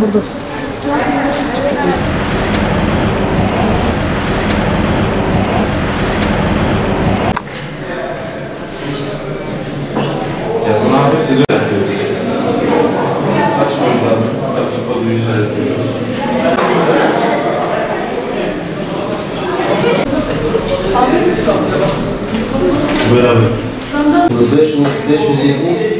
Buradasın. Yazın abi siz öğretiyoruz. Açmıyoruz abi. Kitap çıkmadığı işaretliyoruz. Buyur abi. 500, 550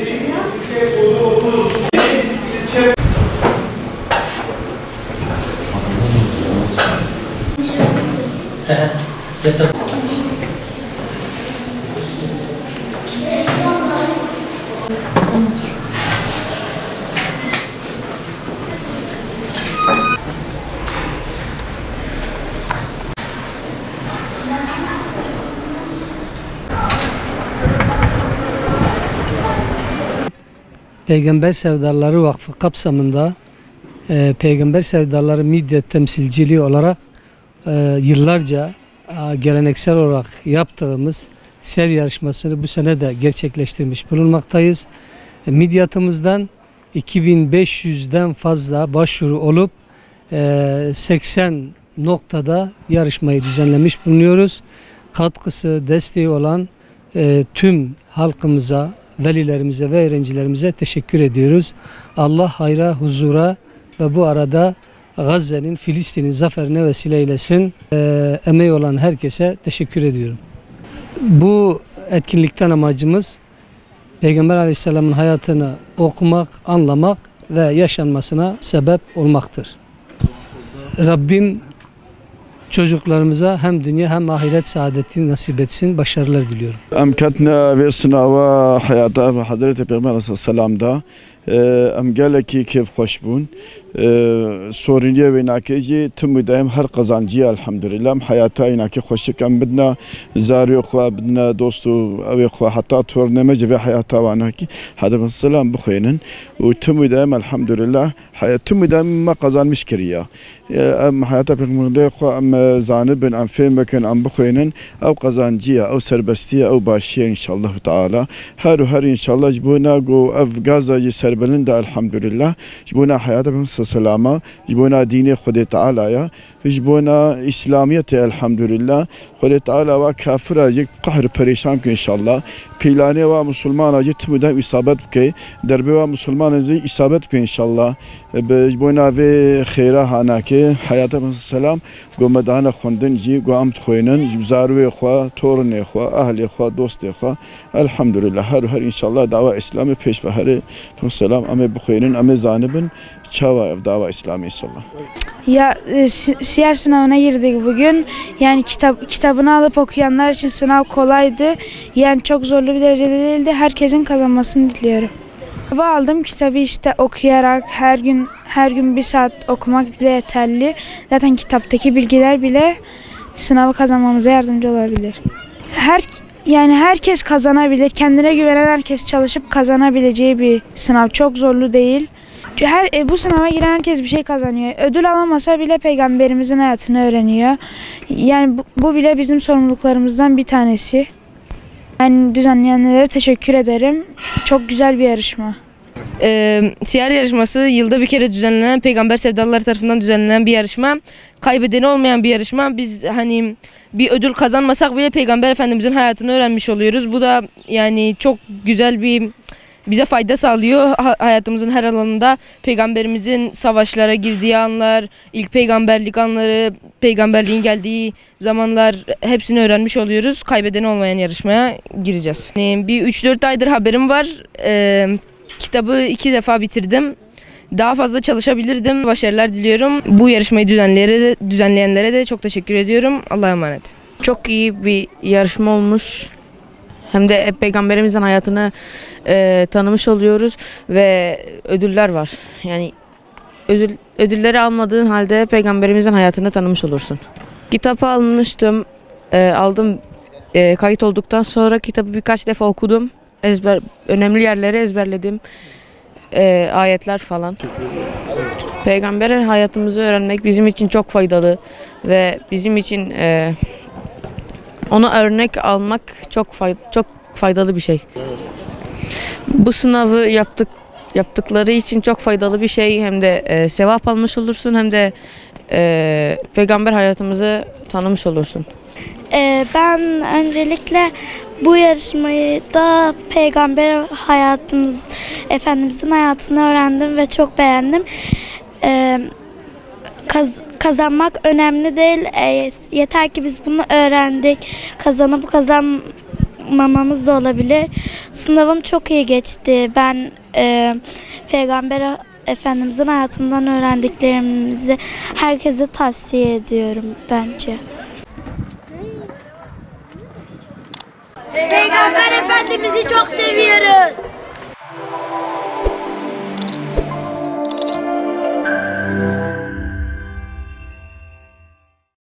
Peygamber Sevdaları Vakfı kapsamında e, Peygamber Sevdaları Midye temsilciliği olarak e, yıllarca e, geleneksel olarak yaptığımız ser yarışmasını bu sene de gerçekleştirmiş bulunmaktayız. E, Midyatımızdan 2500'den fazla başvuru olup e, 80 noktada yarışmayı düzenlemiş bulunuyoruz. Katkısı, desteği olan e, tüm halkımıza, velilerimize ve öğrencilerimize teşekkür ediyoruz. Allah hayra, huzura ve bu arada Gazze'nin Filistin'in zaferine vesile eylesin. E, emeği olan herkese teşekkür ediyorum. Bu etkinlikten amacımız Peygamber Aleyhisselam'ın hayatını okumak, anlamak ve yaşanmasına sebep olmaktır. Rabbim çocuklarımıza hem dünya hem ahiret saadetini nasip etsin. Başarılar diliyorum. Emkatna ve sınava hayata Hazreti Peygamber Aleyhisselam'da صلی الله علیه وسلم دا ام گلکی کیف خوش بون سورینیه و ناکیجی تم دایم هر قزانجی الحمدلله ام حیاتا ایناکی خوش کم بدنا زاری خوا بدنا دوستو او خوا حتی تور نمج و حیاتا واناکی حضرت السلام بخوینن و تم دایم الحمدلله حیات تم دایم ما قزانmış kiriya ام حیاتا پیغمبر خوا ام زانبن ام فهم بکن ام بخوینن او قزانجیه او سربستیه او باشیه انشالله تعالی هر و هر انشالله جبونا گو اف غازا جی سربلند الحمدلله جبونا حیات پیغمبر سلامه جبونا دین خود تعالی یا جبونا اسلامیت الحمدلله خود تعالی و کافر یک قهر پریشان که انشالله پیلانه و مسلمان اجی تمدن isabet بکی دربه و مسلمان ازی isabet بکی انشالله بجبونا و خیره هانا که حیات پیغمبر سلام گو مدان خوندن جی گو امت خوینن زاروی خوا تورن خوا اهل خوا دوست خوا الحمدلله هر هر انشالله دعوا اسلامی پیش و هر selam. Ame bukhirin, ame zanibin. Çava dava İslami inşallah. Ya e, si siyer sınavına girdik bugün. Yani kitap kitabını alıp okuyanlar için sınav kolaydı. Yani çok zorlu bir derecede değildi. Herkesin kazanmasını diliyorum. Kitabı aldım. Kitabı işte okuyarak her gün her gün bir saat okumak bile yeterli. Zaten kitaptaki bilgiler bile sınavı kazanmamıza yardımcı olabilir. Her yani herkes kazanabilir. Kendine güvenen herkes çalışıp kazanabileceği bir sınav. Çok zorlu değil. Her e, bu sınava giren herkes bir şey kazanıyor. Ödül alamasa bile peygamberimizin hayatını öğreniyor. Yani bu, bu bile bizim sorumluluklarımızdan bir tanesi. Yani düzenleyenlere teşekkür ederim. Çok güzel bir yarışma. Ee, siyer yarışması yılda bir kere düzenlenen peygamber sevdalıları tarafından düzenlenen bir yarışma. Kaybedeni olmayan bir yarışma. Biz hani bir ödül kazanmasak bile peygamber efendimizin hayatını öğrenmiş oluyoruz. Bu da yani çok güzel bir bize fayda sağlıyor Ha- hayatımızın her alanında. Peygamberimizin savaşlara girdiği anlar, ilk peygamberlik anları, peygamberliğin geldiği zamanlar hepsini öğrenmiş oluyoruz. Kaybedeni olmayan yarışmaya gireceğiz. Yani bir 3-4 aydır haberim var. Ee, kitabı iki defa bitirdim. Daha fazla çalışabilirdim. Başarılar diliyorum. Bu yarışmayı düzenleyenlere, düzenleyenlere de çok teşekkür ediyorum. Allah'a emanet. Çok iyi bir yarışma olmuş. Hem de peygamberimizin hayatını e, tanımış oluyoruz ve ödüller var. Yani ödül ödülleri almadığın halde peygamberimizin hayatını tanımış olursun. Kitabı almıştım, e, aldım. E, kayıt olduktan sonra kitabı birkaç defa okudum. Ezber önemli yerleri ezberledim. E, ayetler falan. Peygamberin hayatımızı öğrenmek bizim için çok faydalı ve bizim için e, onu örnek almak çok fay çok faydalı bir şey. Bu sınavı yaptık yaptıkları için çok faydalı bir şey. Hem de e, sevap almış olursun hem de e, peygamber hayatımızı tanımış olursun. Ee, ben öncelikle bu yarışmayı da peygamber hayatımız, Efendimizin hayatını öğrendim ve çok beğendim. Ee, kaz- kazanmak önemli değil. Ee, yeter ki biz bunu öğrendik. Kazanıp kazanmamamız da olabilir. Sınavım çok iyi geçti. Ben e, peygamber Efendimizin hayatından öğrendiklerimizi herkese tavsiye ediyorum bence. Peygamber Efendimiz'i çok seviyoruz.